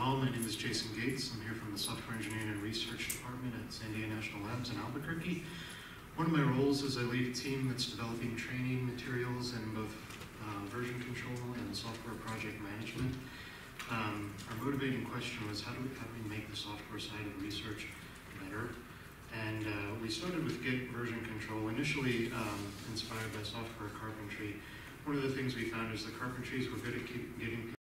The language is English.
all. My name is Jason Gates. I'm here from the Software Engineering and Research Department at Sandia National Labs in Albuquerque. One of my roles is I lead a team that's developing training materials in both uh, version control and software project management. Um, our motivating question was how do, we, how do we make the software side of research better? And uh, we started with Git version control, initially um, inspired by software carpentry. One of the things we found is the carpentries were good at keep, getting